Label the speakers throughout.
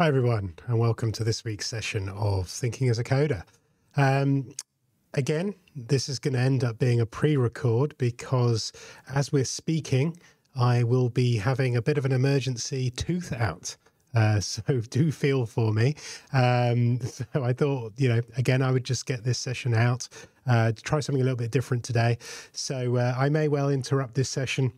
Speaker 1: Hi, everyone, and welcome to this week's session of Thinking as a Coder. Um, again, this is going to end up being a pre record because as we're speaking, I will be having a bit of an emergency tooth out. Uh, so do feel for me. Um, so I thought, you know, again, I would just get this session out, uh, to try something a little bit different today. So uh, I may well interrupt this session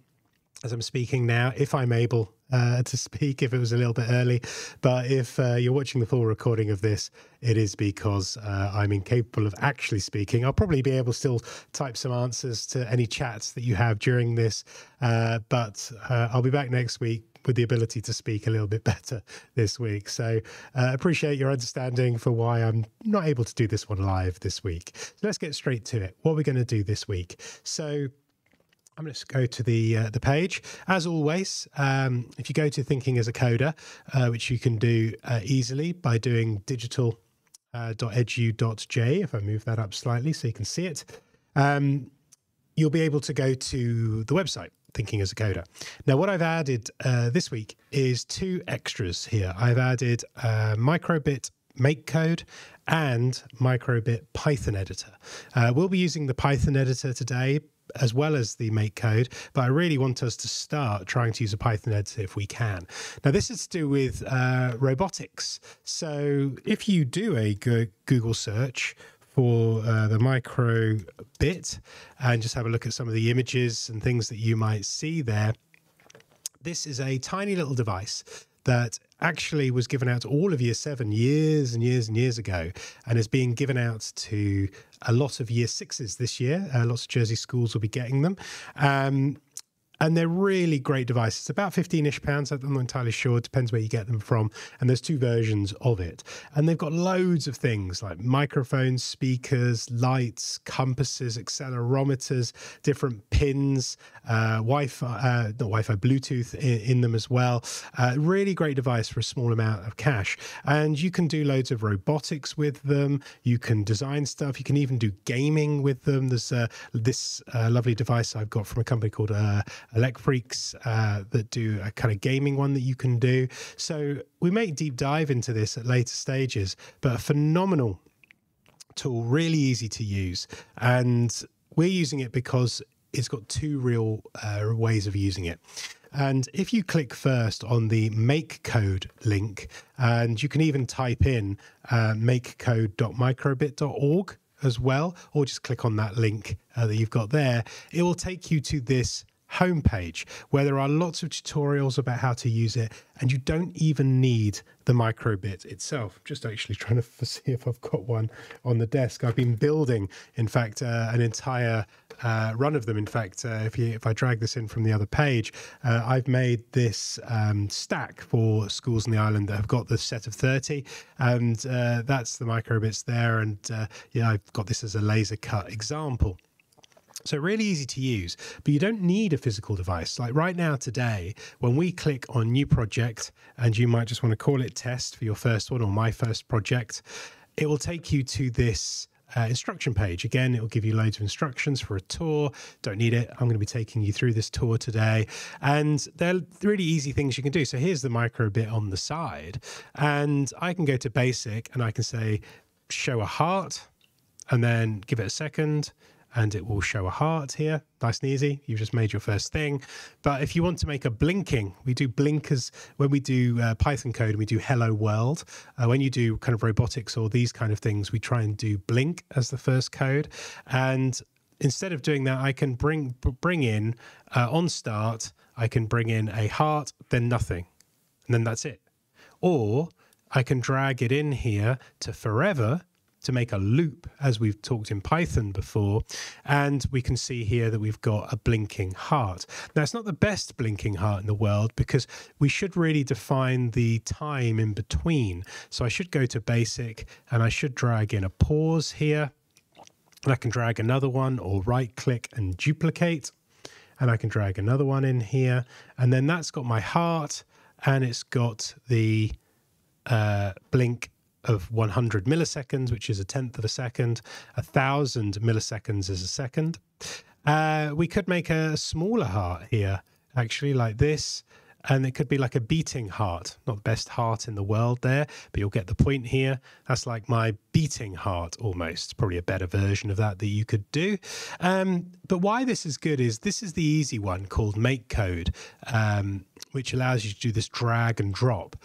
Speaker 1: as I'm speaking now, if I'm able uh, to speak, if it was a little bit early. But if uh, you're watching the full recording of this, it is because uh, I'm incapable of actually speaking. I'll probably be able to still type some answers to any chats that you have during this. Uh, but uh, I'll be back next week with the ability to speak a little bit better this week. So uh, appreciate your understanding for why I'm not able to do this one live this week. So let's get straight to it. What are we going to do this week? So I'm going to go to the uh, the page. As always, um, if you go to Thinking as a Coder, uh, which you can do uh, easily by doing digital.edu.j, if I move that up slightly so you can see it, um, you'll be able to go to the website, Thinking as a Coder. Now, what I've added uh, this week is two extras here. I've added uh, microbit make code and microbit python editor uh, we'll be using the python editor today as well as the make code, but I really want us to start trying to use a Python editor if we can. Now, this is to do with uh, robotics. So, if you do a Google search for uh, the micro bit and just have a look at some of the images and things that you might see there, this is a tiny little device that actually was given out to all of year seven years and years and years ago and is being given out to a lot of year sixes this year. Uh, lots of Jersey schools will be getting them. Um, and they're really great devices. About 15 ish pounds, I'm not entirely sure. It depends where you get them from. And there's two versions of it. And they've got loads of things like microphones, speakers, lights, compasses, accelerometers, different pins, uh, Wi Fi, uh, not Wi Fi, Bluetooth in, in, them as well. Uh, really great device for a small amount of cash. And you can do loads of robotics with them. You can design stuff. You can even do gaming with them. There's uh, this uh, lovely device I've got from a company called uh, Elecfreaks uh, that do a kind of gaming one that you can do. So we may deep dive into this at later stages, but a phenomenal tool, really easy to use. And we're using it because it's got two real uh, ways of using it. And if you click first on the make code link, and you can even type in uh, makecode.microbit.org as well, or just click on that link uh, that you've got there, it will take you to this homepage where there are lots of tutorials about how to use it and you don't even need the microbit itself. Just actually trying to see if i've got one on the desk. I've been building in fact uh, an entire uh, run of them. In fact uh, if you if i drag this in from the other page uh, i've made this um, stack for schools in the island that have got the set of 30 and uh, that's the microbits there and uh, yeah i've got this as a laser cut example so really easy to use, but you don't need a physical device. Like right now today, when we click on new project, and you might just want to call it test for your first one or my first project, it will take you to this uh, instruction page. Again, it will give you loads of instructions for a tour. Don't need it. I'm going to be taking you through this tour today. And they're really easy things you can do. So here's the micro bit on the side. And I can go to basic and I can say, show a heart, and then give it a second and it will show a heart here. Nice and easy. You've just made your first thing. But if you want to make a blinking, we do blinkers when we do uh, Python code and we do hello world. Uh, when you do kind of robotics or these kind of things, we try and do blink as the first code. And instead of doing that, I can bring bring in uh, on start, I can bring in a heart, then nothing. And then that's it. Or I can drag it in here to forever to make a loop, as we've talked in Python before. And we can see here that we've got a blinking heart. Now, it's not the best blinking heart in the world because we should really define the time in between. So I should go to basic and I should drag in a pause here. And I can drag another one or right click and duplicate. And I can drag another one in here. And then that's got my heart and it's got the uh, blink of 100 milliseconds, which is a tenth of a second. A thousand milliseconds is a second. Uh, we could make a smaller heart here, actually, like this. and it could be like a beating heart, not the best heart in the world there, but you'll get the point here. That's like my beating heart almost, probably a better version of that that you could do. Um, but why this is good is this is the easy one called make code, um, which allows you to do this drag and drop.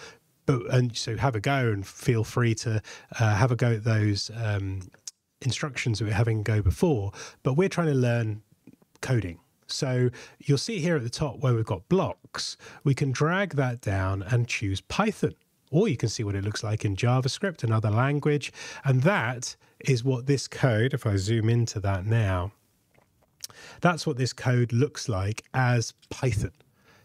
Speaker 1: But and so have a go and feel free to uh, have a go at those um, instructions that we are having go before. But we're trying to learn coding so you'll see here at the top where we've got blocks, we can drag that down and choose Python. Or you can see what it looks like in JavaScript, another language. And that is what this code, if I zoom into that now, that's what this code looks like as Python.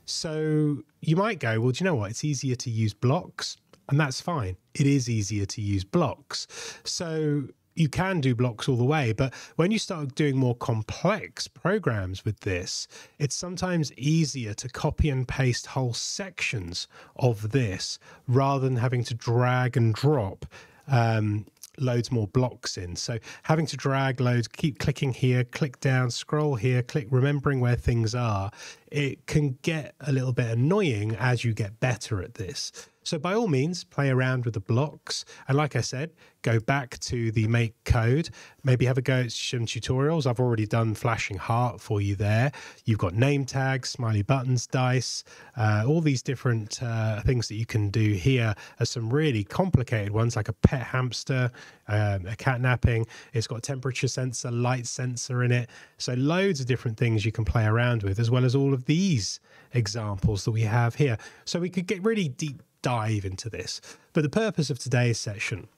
Speaker 1: So you might go, well, do you know what? It's easier to use blocks. And that's fine. It is easier to use blocks. So you can do blocks all the way. But when you start doing more complex programs with this, it's sometimes easier to copy and paste whole sections of this rather than having to drag and drop um, loads more blocks in. So having to drag loads, keep clicking here, click down, scroll here, click, remembering where things are, it can get a little bit annoying as you get better at this. So by all means, play around with the blocks. And like I said, go back to the make code, maybe have a go at some tutorials. I've already done flashing heart for you there. You've got name tags, smiley buttons, dice, uh, all these different uh, things that you can do here are some really complicated ones like a pet hamster, um, a cat napping. It's got temperature sensor, light sensor in it. So loads of different things you can play around with, as well as all of these examples that we have here. So we could get really deep dive into this. But the purpose of today's session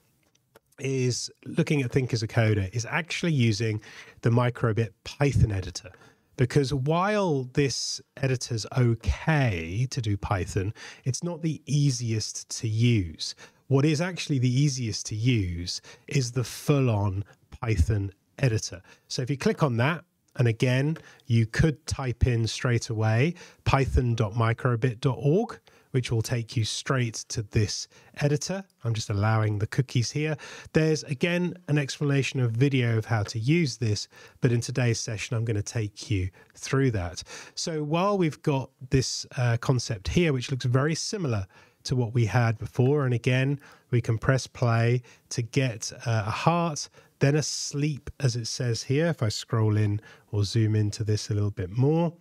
Speaker 1: is looking at Think as a Coder is actually using the Microbit Python editor. Because while this editor's okay to do Python, it's not the easiest to use. What is actually the easiest to use is the full on Python editor. So if you click on that, and again, you could type in straight away python.microbit.org which will take you straight to this editor. I'm just allowing the cookies here. There's again an explanation of video of how to use this, but in today's session, I'm going to take you through that. So while we've got this uh, concept here, which looks very similar to what we had before, and again, we can press play to get uh, a heart, then a sleep, as it says here. If I scroll in or zoom into this a little bit more,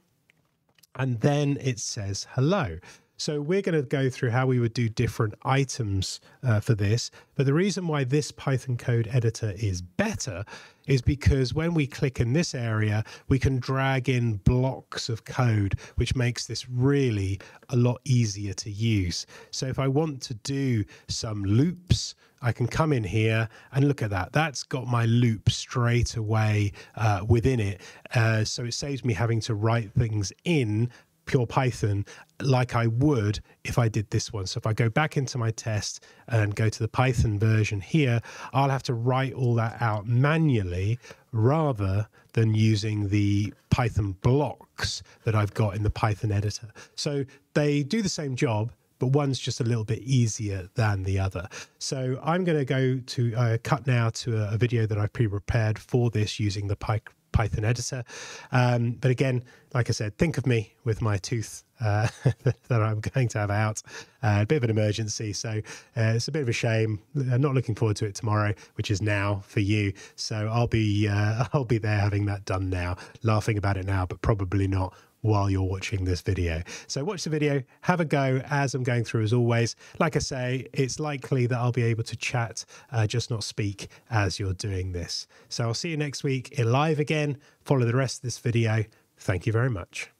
Speaker 1: and then it says hello. So we're going to go through how we would do different items uh, for this. But the reason why this Python code editor is better is because when we click in this area, we can drag in blocks of code, which makes this really a lot easier to use. So if I want to do some loops, I can come in here and look at that. That's got my loop straight away uh, within it. Uh, so it saves me having to write things in pure Python like I would if I did this one. So if I go back into my test and go to the Python version here, I'll have to write all that out manually rather than using the Python blocks that I've got in the Python editor. So they do the same job, but one's just a little bit easier than the other. So I'm going to go to uh, cut now to a, a video that I've pre-prepared for this using the Python Python editor. Um, but again, like I said, think of me with my tooth uh, that I'm going to have out. Uh, a bit of an emergency, so uh, it's a bit of a shame. I'm not looking forward to it tomorrow, which is now for you. So I'll be uh, I'll be there having that done now, laughing about it now, but probably not while you're watching this video. So watch the video, have a go as I'm going through as always. Like I say, it's likely that I'll be able to chat, uh, just not speak as you're doing this. So I'll see you next week live again. Follow the rest of this video. Thank you very much.